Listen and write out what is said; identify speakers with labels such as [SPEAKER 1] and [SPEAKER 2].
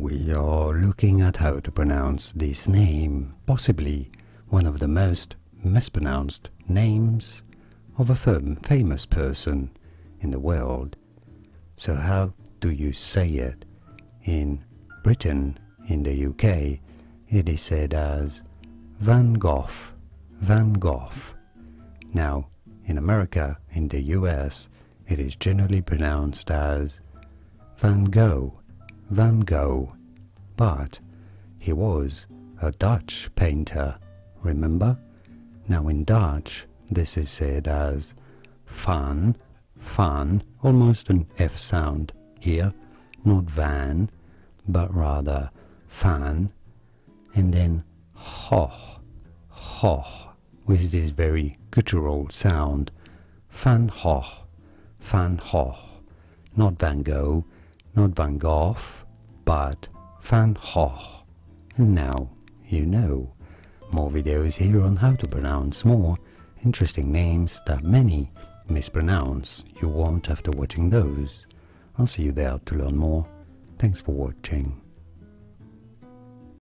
[SPEAKER 1] We are looking at how to pronounce this name, possibly one of the most mispronounced names of a famous person in the world. So how do you say it? In Britain, in the UK, it is said as Van Gogh, Van Gogh. Now, in America, in the US, it is generally pronounced as Van Gogh, Van Gogh, but he was a Dutch painter, remember? Now in Dutch, this is said as van, van, almost an F sound here, not van, but rather fan, and then hoch, hoch, with this very guttural sound, van Gogh, van Gogh, not Van Gogh, not Van Gogh, but Van Gogh. And now you know. More videos here on how to pronounce more interesting names that many mispronounce. You won't after watching those. I'll see you there to learn more. Thanks for watching.